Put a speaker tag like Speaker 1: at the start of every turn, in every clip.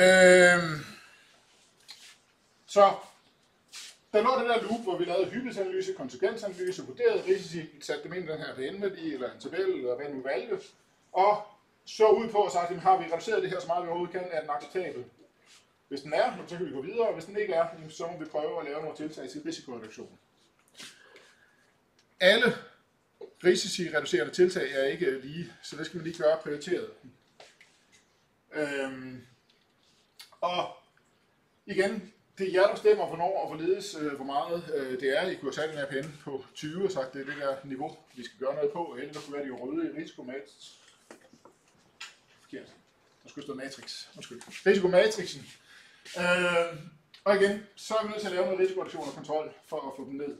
Speaker 1: Øhm, så der lå det der loop, hvor vi lavede hyppighedsanalyse, konsekvensanalyse, vurderede risici, satte dem ind i den her VN-værdi, eller en tabel, eller hvad nu valgte, og så ud på og sagt, jamen, har vi reduceret det her så meget vi overhovedet kan, er den acceptabel? Hvis den er, så kan vi gå videre, og hvis den ikke er, så må vi prøve at lave nogle tiltag til risikoreduktion. Alle risici-reducerende tiltag er ikke lige, så det skal man lige gøre prioriteret. Øhm, og igen, det er jer, der bestemmer, hvornår og hvorledes, øh, hvor meget øh, det er. I kunne have sat den her på 20 og sagt, det er det der niveau, vi skal gøre noget på. Eller der kunne være de røde i risikomat. Forkert. Der skulle stå matrix. Undskyld. Risikomatrixen. Øh, og igen, så er vi nødt til at lave noget risikoreduktion og kontrol for at få dem ned.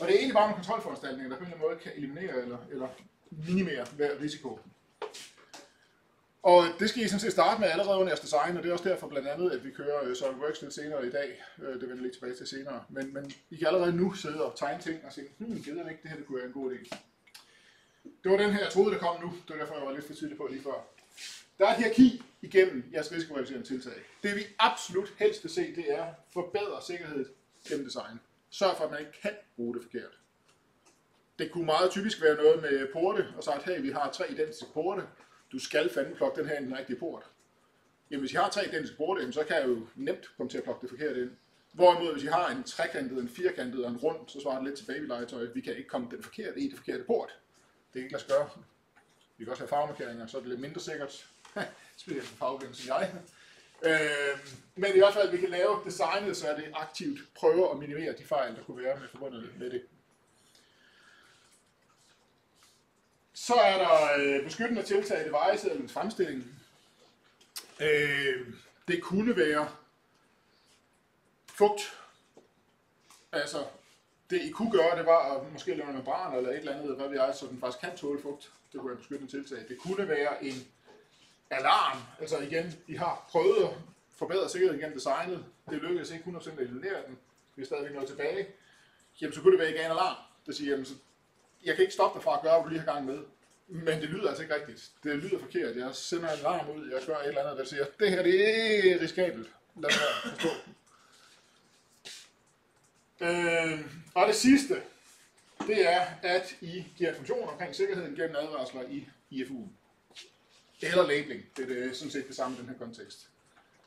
Speaker 1: Og det er egentlig bare nogle kontrolforanstaltninger, der på en eller anden måde kan eliminere eller, eller minimere hver risiko. Og det skal I sådan set starte med allerede under jeres design, og det er også derfor blandt andet, at vi kører øh, SolidWorks lidt senere i dag. Øh, det vender jeg lidt tilbage til senere. Men, men I kan allerede nu sidde og tegne ting og sige, hmm, gider det ikke, det her det kunne være en god idé. Det var den her, jeg troede, der kom nu. Det var derfor, jeg var lidt for tidlig på lige før. Der er et hierarki igennem jeres risikoreducerende tiltag. Det vi absolut helst vil se, det er forbedre sikkerhed gennem design. Sørg for, at man ikke kan bruge det forkert. Det kunne meget typisk være noget med porte, og så at hey, vi har tre identiske porte, du skal fandme plukke den her ind i den rigtige port. Jamen hvis I har tre identiske porte, så kan jeg jo nemt komme til at plukke det forkerte ind. Hvorimod hvis I har en trekantet, en firkantet og en rund, så svarer det lidt til babylegetøj. Vi kan ikke komme den forkerte i det forkerte port. Det kan ikke lade sig gøre. Vi kan også have farvemarkeringer, så er det lidt mindre sikkert. Specielt for fagvenner som jeg. Øh, men i hvert fald, vi kan lave designet, så er det aktivt prøver at minimere de fejl, der kunne være med forbundet med det. Så er der øh, beskyttende tiltag i device fremstilling. Øh, det kunne være fugt. Altså, det I kunne gøre, det var at måske lave en membran eller et eller andet, hvad vi er, så den faktisk kan tåle fugt. Det kunne være beskyttende tiltag. Det kunne være en alarm. Altså igen, I har prøvet at forbedre sikkerheden gennem designet. Det lykkedes ikke 100% at eliminere den. Vi er stadigvæk noget tilbage. Jamen, så kunne det være, at I gav en alarm. Det siger, jamen, så jeg kan ikke stoppe dig fra at gøre, hvad du lige har gang med. Men det lyder altså ikke rigtigt. Det lyder forkert. Jeg sender en larm ud, jeg gør et eller andet, der siger, det her det er risikabelt. Lad mig forstå. Øh, og det sidste, det er, at I giver information omkring sikkerheden gennem advarsler i IFU'en. Eller labeling. Det er det, sådan set det samme i den her kontekst.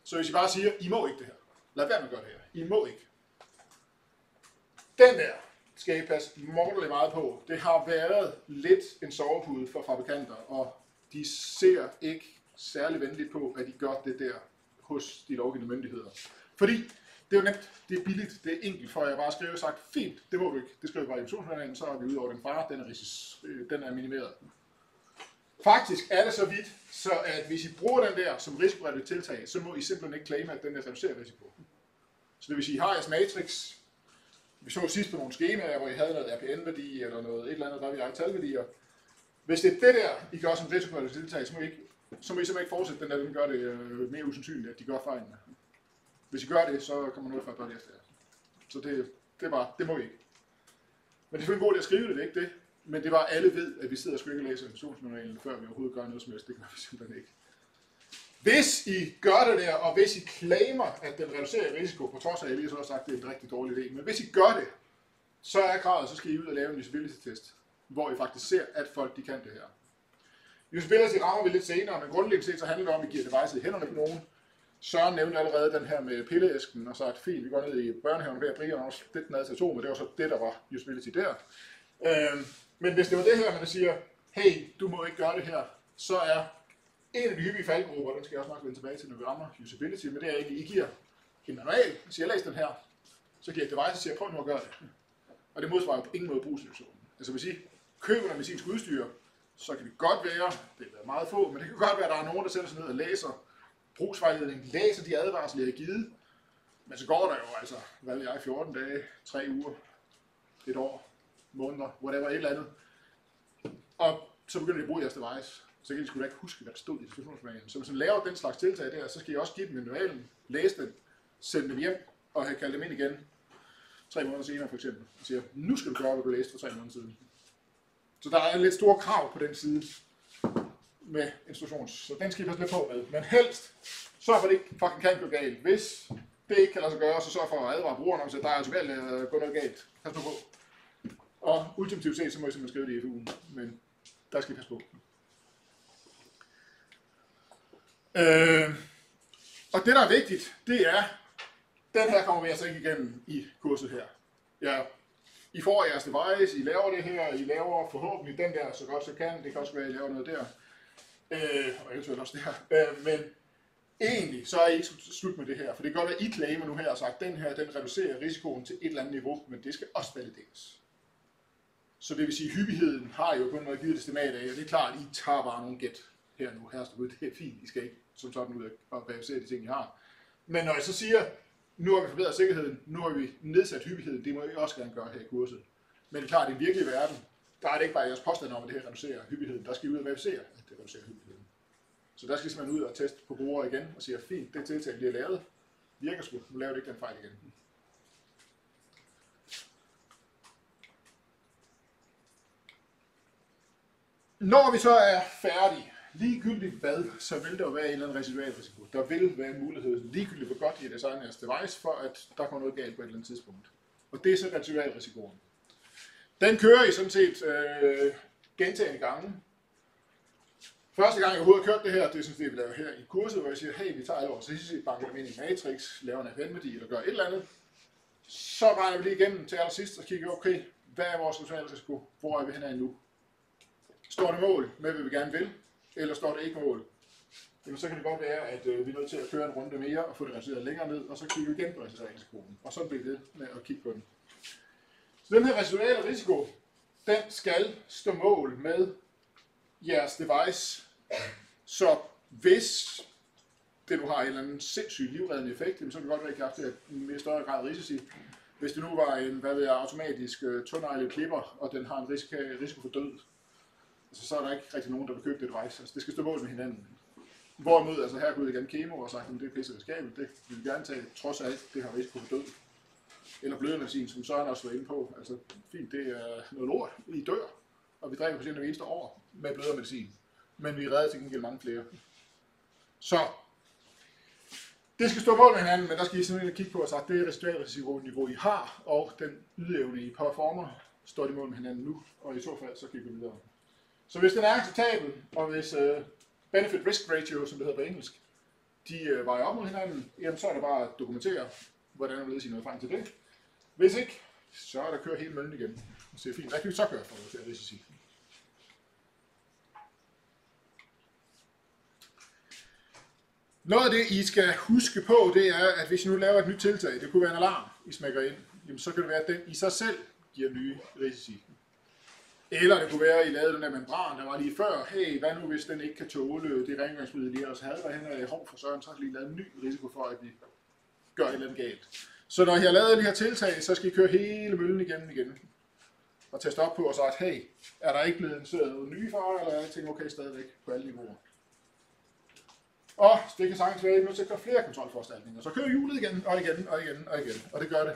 Speaker 1: Så hvis I bare siger, I må ikke det her. Lad være med at gøre det her. I må ikke. Den der skal I passe morderligt meget på. Det har været lidt en sovepude for fabrikanter, og de ser ikke særlig venligt på, at de gør det der hos de lovgivende myndigheder. Fordi det er jo nemt, det er billigt, det er enkelt, for jeg bare skrive og sagt, fint, det må vi ikke. Det skriver bare i emissionsmanualen, så er vi ude over den fare, den er, risis, øh, den er minimeret. Faktisk er det så vidt, så at hvis I bruger den der som risikorettet tiltag, så må I simpelthen ikke claime, at den er reducerer risiko. Så det vil sige, I har jeres matrix, vi så sidst på nogle skemaer, hvor I havde noget RPN-værdi eller noget et eller andet, der vi har talværdier. Hvis det er det der, I gør som risikorettet tiltag, så må I, ikke, så må I simpelthen ikke fortsætte den der, den gør det øh, mere usandsynligt, at de gør fejlene. Hvis I gør det, så kommer noget fra det efter Så det, det, er bare, det må I ikke. Men det er selvfølgelig en god idé at skrive det, det er ikke det. Men det var, alle ved, at vi sidder og skal ikke læse instruktionsmanualen, før vi overhovedet gør noget som helst. Det gør vi simpelthen ikke. Hvis I gør det der, og hvis I claimer, at den reducerer risiko, på trods af, at jeg lige så har sagt, at det er en rigtig dårlig idé, men hvis I gør det, så er kravet, så skal I ud og lave en usability-test, hvor I faktisk ser, at folk de kan det her. Usability rammer vi lidt senere, men grundlæggende set så handler det om, at I giver device i hænderne på nogen. Søren nævnte allerede den her med pilleæsken, og så at fint, vi går ned i børnehaven ved at Brian også lidt ned til to, men det var så det, der var usability der. Øhm, men hvis det var det her, man siger, hey, du må ikke gøre det her, så er en af de hyppige faldgrupper, den skal jeg også nok vende tilbage til, når vi rammer usability, men det er egentlig, I giver en manual, hvis jeg læser den her, så giver jeg device og siger, prøv nu at gøre det. Og det modsvarer jo på ingen måde brugssituationen. Altså hvis I køber noget medicinsk udstyr, så kan det godt være, det er meget få, men det kan godt være, at der er nogen, der sætter sig ned og læser brugsvejledningen, læser de advarsler, jeg har givet, men så går der jo altså, hvad ved jeg, 14 dage, 3 uger, et år, måneder, whatever, et eller andet. Og så begynder de at bruge jeres device så kan de sgu da ikke huske, hvad der stod i instruktionsmanualen. Så hvis man laver den slags tiltag der, så skal I også give dem manualen, læse den, sende dem hjem og have kaldt dem ind igen tre måneder senere for eksempel, og siger, nu skal du gøre, hvad du læste for tre måneder siden. Så der er lidt store krav på den side. med instruktions, så den skal I passe lidt på med. Men helst, sørg for, at det ikke fucking kan gå galt. Hvis det ikke kan lade sig gøre, så sørg for at advare brugeren om, at der er altså galt at gå noget galt. Pas nu på. Og ultimativt set, så må I simpelthen skrive det i FU'en, men der skal I passe på. Øh, og det, der er vigtigt, det er, den her kommer vi altså ikke igennem i kurset her. Ja, I får jeres device, I laver det her, I laver forhåbentlig den der så godt så kan. Det kan også være, at I laver noget der. Øh, og eventuelt også det her. Øh, men egentlig så er I ikke slut med det her. For det kan godt være, at I claimer nu her og sagt, at den her den reducerer risikoen til et eller andet niveau, men det skal også valideres. Så det vil sige, at hyppigheden har jo på en givet et estimat af, og det er klart, at I tager bare nogle gæt her nu. Her står det er fint, I skal ikke som sådan ud og verificere de ting, I har. Men når jeg så siger, nu har vi forbedret sikkerheden, nu har vi nedsat hyppigheden, det må I også gerne gøre her i kurset. Men det er klart, i den virkelige verden, der er det ikke bare jeres påstand om, at det her reducerer hyppigheden. Der skal I ud og verificere, at det reducerer hyppigheden. Så der skal I simpelthen ud og teste på brugere igen og sige, fint, det tiltag, vi har lavet, virker sgu, nu laver det ikke den fejl igen. Når vi så er færdige, ligegyldigt hvad, så vil der jo være en eller anden residualrisiko. Der vil være en mulighed, ligegyldigt hvor godt I designer jeres device, for at der kommer noget galt på et eller andet tidspunkt. Og det er så residualrisikoen. Den kører I sådan set øh, gentagende gange. Første gang jeg overhovedet har kørt det her, det synes det vi laver her i kurset, hvor jeg siger, hey, vi tager alle vores risici, banker dem ind i Matrix, laver en FN-værdi eller gør et eller andet. Så regner vi lige igennem til allersidst og kigger, okay, hvad er vores residualrisiko? Hvor er vi henne nu? Står det mål med, hvad vi gerne vil? Eller står det ikke mål, jamen så kan det godt være, at øh, vi er nødt til at køre en runde mere og få det reduceret længere ned, og så kigge igen på residualrisikoen. Og så bliver det med at kigge på den. Så den her residuale risiko, den skal stå mål med jeres device. Så hvis det nu har en eller anden sindssyg livreddende effekt, så kan det godt være, at I har haft en med større grad risici. Hvis det nu var en, hvad ved jeg, automatisk øh, uh, tundejlet klipper, og den har en risiko, risiko for død, altså, så er der ikke rigtig nogen, der vil købe det device. Altså, det skal stå mål med hinanden. Hvorimod, altså her går igen kemo og sagt, at det er pisse det vil vi gerne tage, trods alt, det har risiko for død. Eller blødmedicin, som Søren også var inde på. Altså, fint, det er noget lort. I dør, og vi dræber patienter hver eneste år med blødermedicin. Men vi redder til gengæld mange flere. Så det skal stå mål med hinanden, men der skal I simpelthen kigge på og sagt, det er residualrisiko-niveau, I har, og den ydeevne, I performer, står de mål med hinanden nu, og i så fald, så kigger vi videre. Så hvis den er acceptabel, og hvis øh, benefit risk ratio, som det hedder på engelsk, de øh, vejer op mod hinanden, jamen så er det bare at dokumentere, hvordan man ledes I noget frem til det. Hvis ikke, så er der kører hele møllen igen. Så det er fint. Hvad kan vi så gøre for at reducere risici? Noget af det, I skal huske på, det er, at hvis I nu laver et nyt tiltag, det kunne være en alarm, I smækker ind, jamen så kan det være, at den i sig selv giver nye risici. Eller det kunne være, at I lavede den der membran, der var lige før. Hey, hvad nu hvis den ikke kan tåle det rengøringsmiddel, lige også havde derhen i hov for søren, så har lige lavet en ny risiko for, at vi gør et eller andet galt. Så når I har lavet de her tiltag, så skal I køre hele møllen igennem igen. Og teste op på og sagt, hey, er der ikke blevet indseret nogle nye farer, eller er ting okay stadigvæk på alle niveauer? Og det kan sagtens være, at I er nødt til at køre flere kontrolforanstaltninger. Så kører hjulet igen, og igen, og igen, og igen. Og det gør det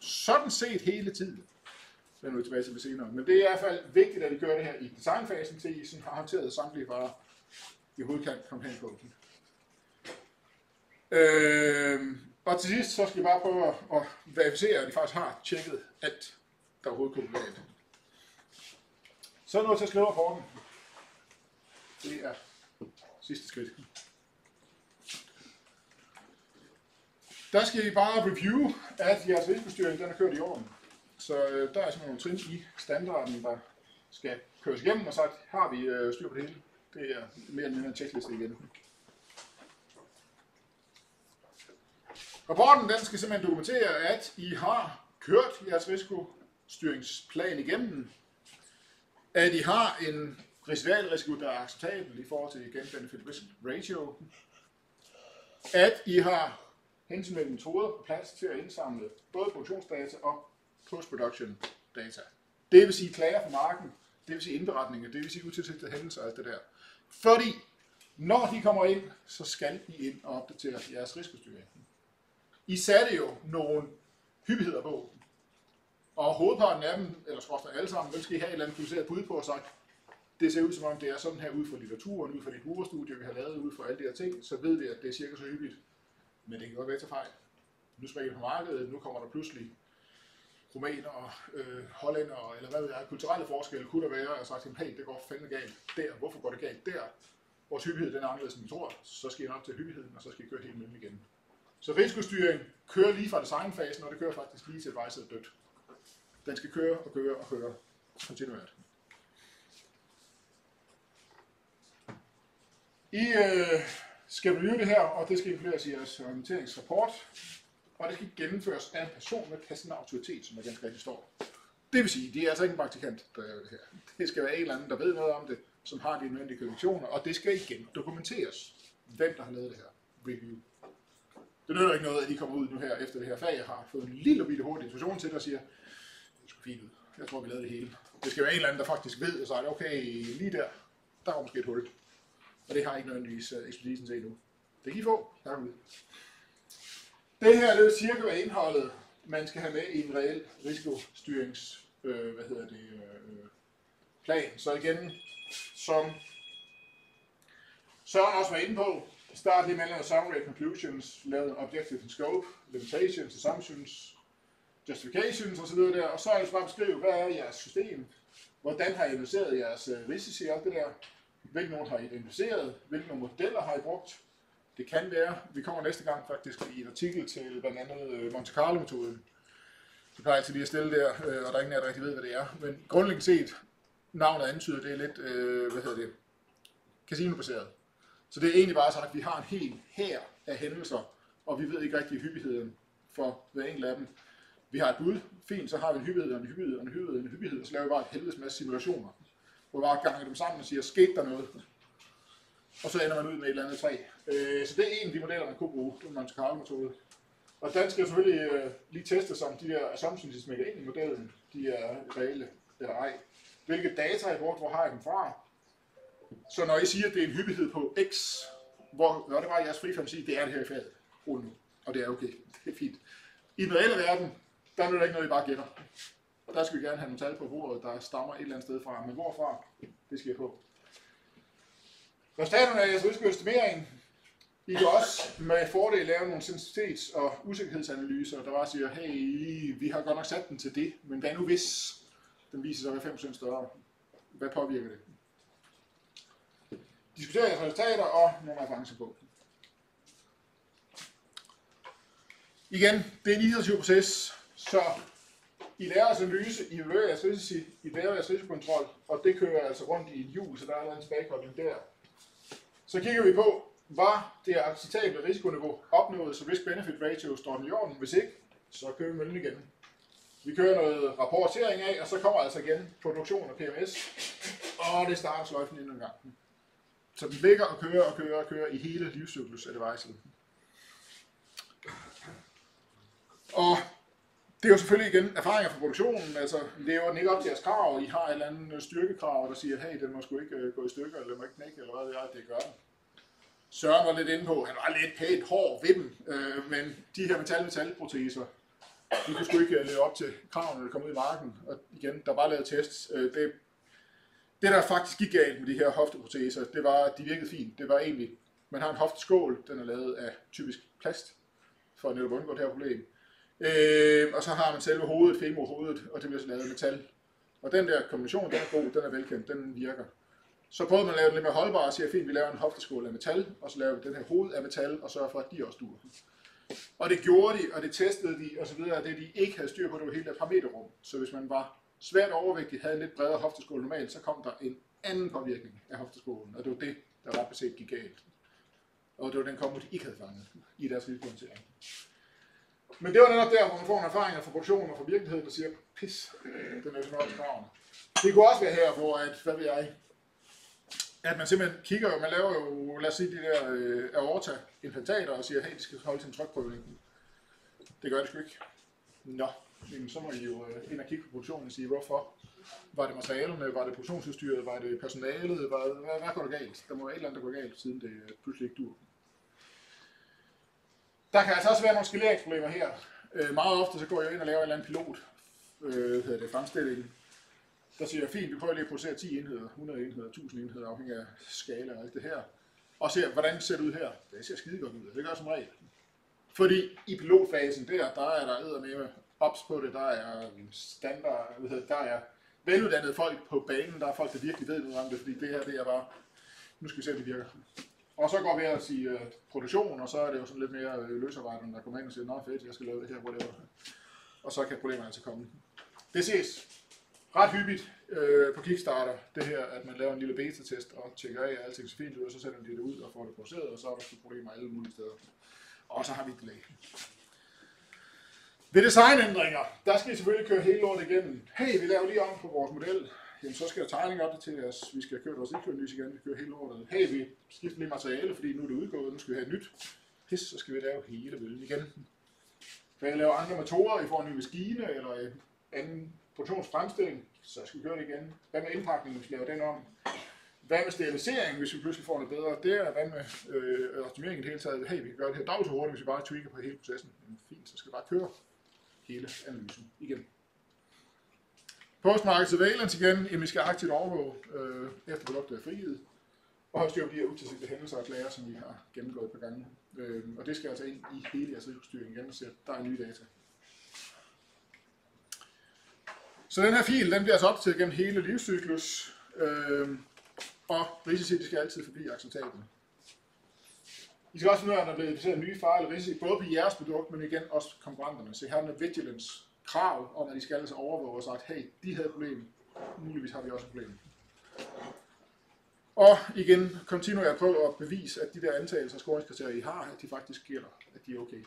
Speaker 1: sådan set hele tiden vender vi tilbage til det senere. Men det er i hvert fald vigtigt, at vi gør det her i designfasen, til I sådan har håndteret samtlige bare i hovedkant komme hen på. Øh, og til sidst, så skal vi bare prøve at, verificere, at vi faktisk har tjekket alt, der overhovedet kunne blive Så er noget til at skrive rapporten. Det er sidste skridt. Der skal I bare review, at jeres risikostyring den er kørt i orden. Så øh, der er simpelthen nogle trin i standarden, der skal køres igennem, og så har vi øh, styr på det hele. Det er mere end en checkliste igen. Rapporten den skal simpelthen dokumentere, at I har kørt jeres risikostyringsplan igennem, at I har en residualrisiko, der er acceptabel i forhold til gain benefit risk ratio, at I har hensigtsmæssige metoder på plads til at indsamle både produktionsdata og post-production data. Det vil sige klager fra marken, det vil sige indberetninger, det vil sige utilsigtede hændelser og alt det der. Fordi når de kommer ind, så skal I ind og opdatere jeres risikostyring. I satte jo nogle hyppigheder på, og hovedparten af dem, eller skal alle sammen, vil skal I have et eller andet kvalificeret bud på og sagt, det ser ud som om, det er sådan her ud fra litteraturen, ud fra det brugerstudie, vi har lavet, ud fra alle de her ting, så ved vi, at det er cirka så hyppigt. Men det kan godt være til fejl. Nu springer på markedet, nu kommer der pludselig rumænere, øh, hollænder, eller hvad ved jeg, kulturelle forskelle kunne der være, og sagt, hey, det går fandme galt der, hvorfor går det galt der? Vores hyppighed den er anderledes, end vi tror, så skal I nok til hyppigheden, og så skal I køre helt mellem igen. Så risikostyring kører lige fra designfasen, og det kører faktisk lige til vejset dødt. Den skal køre og køre og køre kontinuert. I øh, skal review det her, og det skal inkluderes i jeres orienteringsrapport, og det skal gennemføres af en person med passende autoritet, som er ganske rigtig står. Det vil sige, det er altså ikke en praktikant, der gør det her. Det skal være en eller anden, der ved noget om det, som har de nødvendige kvalifikationer, og det skal igen dokumenteres, hvem der har lavet det her review. Det nytter ikke noget, at de kommer ud nu her efter det her fag, jeg har fået en lille bitte hurtig intuition til, der siger, det skulle fint ud. Jeg tror, vi lavede det hele. Det skal være en eller anden, der faktisk ved, og siger, det okay, lige der, der var måske et hul. Og det har ikke nødvendigvis øh, ekspertisen til endnu. Det kan I få herude. Det her det er cirka hvad indholdet, man skal have med i en reel risikostyrings, øh, hvad hedder det, øh, plan. Så igen, som Søren også var inde på, start lige med at summary conclusions, lave objective and scope, limitations, assumptions, justifications osv. der, og så er det bare beskrive, hvad er jeres system, hvordan har I analyseret jeres øh, risici og alt det der, hvilke nogle har I identificeret, hvilke modeller har I brugt, det kan være, vi kommer næste gang faktisk i en artikel til blandt andet øh, Monte Carlo-metoden. Det plejer altid lige at stille der, øh, og der er ingen af der rigtig ved, hvad det er. Men grundlæggende set, navnet antyder, det er lidt, øh, hvad hedder det, casino-baseret. Så det er egentlig bare sagt, at vi har en hel her af hændelser, og vi ved ikke rigtig hyppigheden for hver enkelt af dem. Vi har et bud, fint, så har vi en hyppighed, og en hyppighed, og en hyppighed, og en hyppighed, og så laver vi bare et helvedes masse simulationer, hvor vi bare ganger dem sammen og siger, skete der noget? Og så ender man ud med et eller andet træ. Øh, så det er en af de modeller, man kunne bruge, den Monte Carlo-metode. Og den skal selvfølgelig øh, lige testes, om de der assumptions, de smækker ind i modellen, de er reelle eller ej. Hvilke data I brugt, hvor har jeg dem fra? Så når I siger, at det er en hyppighed på x, hvor, når det var jeres fri sige, det er det her i faget. Rul nu. Og det er okay. Det er fint. I den reelle verden, der er det ikke noget, I bare gætter. Der skal vi gerne have nogle tal på bordet, der stammer et eller andet sted fra. Men hvorfra? Det skal jeg på. Resultaterne af jeres risikoestimering, I kan også med fordel lave nogle sensititets- og usikkerhedsanalyser, der bare siger, hey, vi har godt nok sat den til det, men hvad nu hvis den viser sig at være 5% større? Hvad påvirker det? Diskutere jeres resultater og nogle referencer på. Igen, det er en iterativ proces, så I lærer jeres analyse, I evaluerer jeres risici, I lærer jeres risikokontrol, og det kører altså rundt i et hjul, så der er en tilbagekobling der. Så kigger vi på, var det acceptable risikoniveau opnået, så risk-benefit ratio står den i orden. Hvis ikke, så kører vi møllen igen. Vi kører noget rapportering af, og så kommer altså igen produktion og PMS, og det starter sløjfen endnu en gang. Så den ligger og kører og kører og kører i hele livscyklus af devicet. Og det er jo selvfølgelig igen erfaringer fra produktionen, altså lever den ikke op til jeres krav, I har et eller andet styrkekrav, der siger, hey, den må sgu ikke uh, gå i stykker, eller den må ikke knække, eller hvad det er, det gør den. Søren var lidt inde på, han var lidt pænt hård ved dem, øh, men de her metal-metal-proteser, de kunne sgu ikke øh, leve op til kravene, der kom ud i marken, og igen, der var lavet tests. Øh, det, det, der faktisk gik galt med de her hofteproteser, det var, at de virkede fint. Det var egentlig, man har en hofteskål, den er lavet af typisk plast, for at netop undgå det her problem. Øh, og så har man selve hovedet, femurhovedet, og det bliver så lavet af metal. Og den der kombination, den er god, den er velkendt, den virker. Så prøvede man at lave den lidt mere holdbar og siger, fint, vi laver en hofteskål af metal, og så laver vi den her hoved af metal, og sørger for, at de også duer. Og det gjorde de, og det testede de, og så videre. Det de ikke havde styr på, det var hele det parameterrum. Så hvis man var svært overvægtig, havde en lidt bredere hofteskål normalt, så kom der en anden påvirkning af hofteskålen, og det var det, der ret beset gik galt. Og det var den kombo, de ikke havde fanget i deres risikohåndtering. Men det var netop der, hvor man får en erfaring fra produktionen og fra virkeligheden, der siger, pis, den er sådan kravene. Det kunne også være her, hvor, at, hvad ved jeg, at man simpelthen kigger, man laver jo, lad os sige, de der øh, aorta-implantater og siger, hey, de skal holde til en trykprøvning. Det gør det sgu ikke. Nå, jamen, så må I jo øh, ind og kigge på produktionen og sige, hvorfor? Var det materialerne, var det produktionsudstyret, var det personalet, var, hvad, hvad går der galt? Der må være et eller andet, der går galt, siden det øh, pludselig ikke dur. Der kan altså også være nogle skaleringsproblemer her. Øh, meget ofte så går jeg ind og laver en eller anden pilot, øh, hedder det, fremstilling. der siger, fint, vi prøver lige at producere 10 enheder, 100 enheder, 1000 enheder, afhængig af skala og alt det her. Og ser, hvordan ser det ud her? Det ser skide godt ud, det gør som regel. Fordi i pilotfasen der, der er der med ops på det, der er standard, der er veluddannede folk på banen, der er folk, der virkelig ved noget om det, fordi det her, det er bare, nu skal vi se, om det virker. Og så går vi at sige uh, produktion, og så er det jo sådan lidt mere øh, løsarbejderne, der kommer ind og siger, nå fedt, jeg skal lave det her, whatever. Og så kan problemerne altså komme. Det ses ret hyppigt øh, på Kickstarter, det her, at man laver en lille beta-test og tjekker af, at alting ser fint ud, og så sender de det ud og får det produceret, og så er der problemer alle mulige steder. Og så har vi et delay. Ved designændringer, der skal I selvfølgelig køre hele lortet igennem. Hey, vi laver lige om på vores model. Jamen, så skal jeg tegning op til os. Vi skal køre vores lys igen. Vi kører hele lortet. Hey, vi skifter lige materiale, fordi nu er det udgået. Nu skal vi have et nyt. Pis, så skal vi lave hele bølgen igen. Kan jeg lave andre motorer, I får en ny maskine, eller en anden produktionsfremstilling, så skal vi køre det igen. Hvad med indpakningen? hvis vi laver den om? Hvad med sterilisering, hvis vi pludselig får noget bedre der? Hvad med øh, optimering i det hele taget? Hey, vi kan gøre det her dobbelt så hurtigt, hvis vi bare tweaker på hele processen. Jamen, fint, så skal vi bare køre hele analysen igen. Postmarket surveillance igen, jamen vi skal aktivt overvåge øh, efter produktet er frigivet, og holde styr på de her utilsigtede hændelser og klager, som vi har gennemgået et par gange. Øh, og det skal altså ind i hele jeres risikostyring igen og se, at der er nye data. Så den her fil, den bliver altså opdateret gennem hele livscyklus, øh, og risici de skal altid forblive acceptable. I skal også finde ud af, at der bliver identificeret nye fejl og risici, både på jeres produkt, men igen også konkurrenterne. Så her er vigilance krav om, at de skal altså overvåge og sagt, hey, de havde et problem, muligvis har vi også et problem. Og igen, kontinuerer på at bevise, at de der antagelser og scoringskriterier, I har, at de faktisk gælder, at de er okay.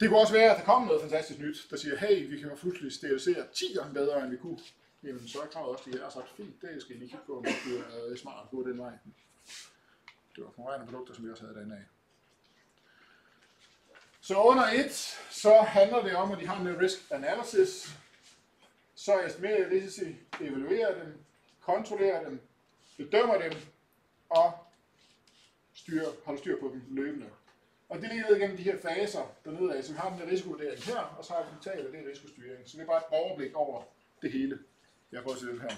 Speaker 1: Det kunne også være, at der kom noget fantastisk nyt, der siger, hey, vi kan jo fuldstændig sterilisere 10 gange bedre, end vi kunne. Jamen, så er kravet også, at de har sagt, fint, det skal I lige kigge på, om det er smart at gå den vej. Det var konkurrerende produkter, som vi også havde den af. Så under et, så handler det om, at de har en risk analysis. Så estimerer risici, evaluerer dem, kontrollerer dem, bedømmer dem og styrer, holder styr på dem løbende. Og det ligger igennem de her faser dernede af, så vi har den risikovurdering her, og så har vi taget af det risikostyring. Så det er bare et overblik over det hele. Jeg prøver at se den her.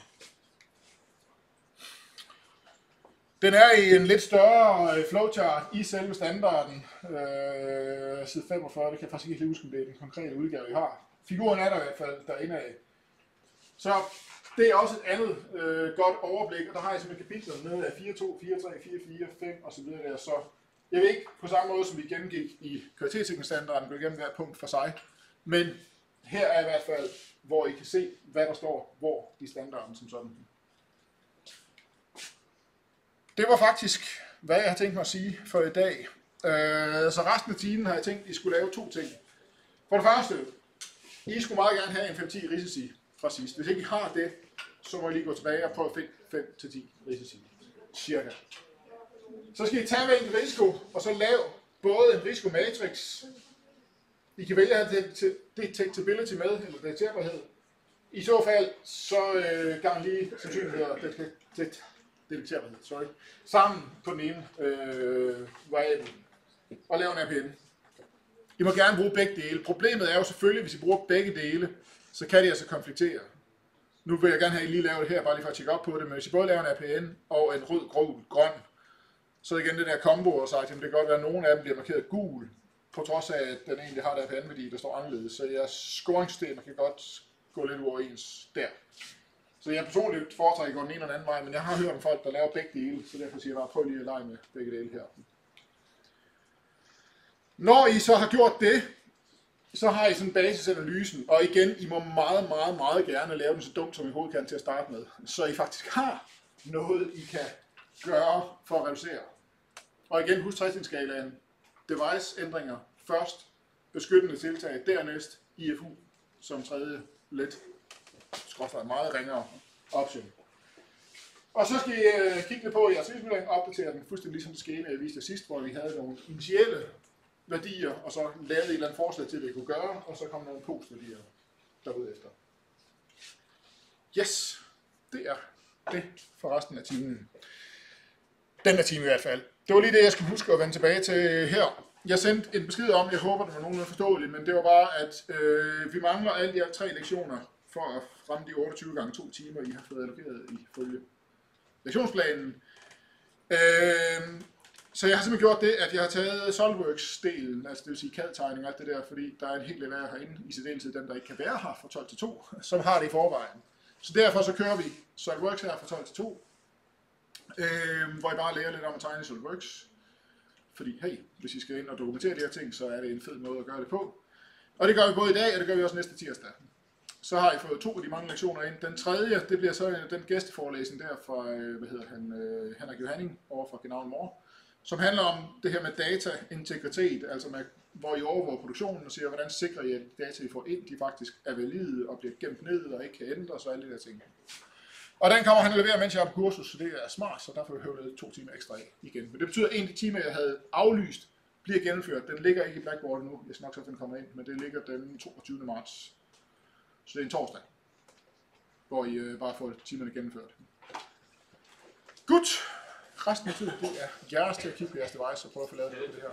Speaker 1: Den er i en lidt større øh, flowchart i selve standarden, øh, side 45, det kan jeg faktisk ikke huske, om det er den konkrete udgave, vi har. Figuren er der i hvert fald derinde af. Så det er også et andet øh, godt overblik, og der har jeg simpelthen kapitler nede af 4.2, 4.3, 4.4, 5 og så videre der. Så jeg vil ikke på samme måde, som vi gennemgik i kvalitetssikringsstandarden, gå igennem hver punkt for sig, men her er i hvert fald, hvor I kan se, hvad der står hvor i standarden som sådan. Det var faktisk, hvad jeg har tænkt mig at sige for i dag. Øh, så resten af timen har jeg tænkt, at I skulle lave to ting. For det første, I skulle meget gerne have en 5-10 risici fra sidst. Hvis ikke I har det, så må I lige gå tilbage og prøve at finde 5-10 risici. Cirka. Så skal I tage hver en risiko, og så lave både en risikomatrix. I kan vælge at have detectability med, eller detekterbarhed. I så fald, så øh, gang lige sandsynligheder, det, det, detekterbarhed, sorry, sammen på den ene øh, variabel og lave en APN. I må gerne bruge begge dele. Problemet er jo selvfølgelig, hvis I bruger begge dele, så kan de altså konfliktere. Nu vil jeg gerne have, at I lige lave det her, bare lige for at tjekke op på det, men hvis I både laver en APN og en rød, grå, grøn, så igen det der combo og sagt, at det kan godt være, at nogle af dem bliver markeret gul, på trods af, at den egentlig har der APN-værdi, der står anderledes. Så jeres scoringssystemer kan godt gå lidt uoverens der. Så jeg personligt foretrækker den ene eller anden vej, men jeg har hørt om folk, der laver begge dele, så derfor siger jeg bare, prøv lige at lege med begge dele her. Når I så har gjort det, så har I sådan basisanalysen, og igen, I må meget, meget, meget gerne lave den så dumt, som I hovedet kan til at starte med, så I faktisk har noget, I kan gøre for at reducere. Og igen, husk træsningsskalaen. Device-ændringer først, beskyttende tiltag dernæst, IFU som tredje let skråstrej meget ringere option. Og så skal I øh, kigge på jeres risikovurdering og opdatere den fuldstændig ligesom det skema, jeg viste sidst, hvor vi havde nogle initielle værdier, og så lavede et eller andet forslag til, hvad vi kunne gøre, og så kom nogle postværdier derude efter. Yes, det er det for resten af timen. Den der time i hvert fald. Det var lige det, jeg skulle huske at vende tilbage til her. Jeg sendte en besked om, jeg håber, det var nogenlunde forståeligt, men det var bare, at øh, vi mangler alle de her tre lektioner for at ramme de 28 gange 2 timer, I har fået allokeret i følge lektionsplanen. Øh, så jeg har simpelthen gjort det, at jeg har taget SolidWorks-delen, altså det vil sige CAD-tegning og alt det der, fordi der er en hel del af jer herinde, i særdeleshed dem, der ikke kan være her fra 12 til 2, som har det i forvejen. Så derfor så kører vi SolidWorks her fra 12 til 2, øh, hvor I bare lærer lidt om at tegne i SolidWorks. Fordi hey, hvis I skal ind og dokumentere de her ting, så er det en fed måde at gøre det på. Og det gør vi både i dag, og det gør vi også næste tirsdag. Så har I fået to af de mange lektioner ind. Den tredje, det bliver så øh, den gæsteforelæsning der fra, øh, hvad hedder han, øh, Henrik Johanning over fra Genau Mor, som handler om det her med data-integritet, altså med, hvor I overvåger produktionen og siger, hvordan sikrer I, at data, I får ind, de faktisk er valide og bliver gemt ned og ikke kan ændres og alle de der ting. Og den kommer han at levere, mens jeg er på kursus, så det er smart, så derfor har jeg to timer ekstra af igen. Men det betyder, at en af de timer, jeg havde aflyst, bliver gennemført. Den ligger ikke i Blackboard nu, jeg skal nok så, at den kommer ind, men det ligger den 22. marts. Så det er en torsdag, hvor I øh, bare får timerne gennemført. Godt. Resten af tiden, det er jeres til at kigge på jeres device og prøve at få lavet noget af
Speaker 2: det her.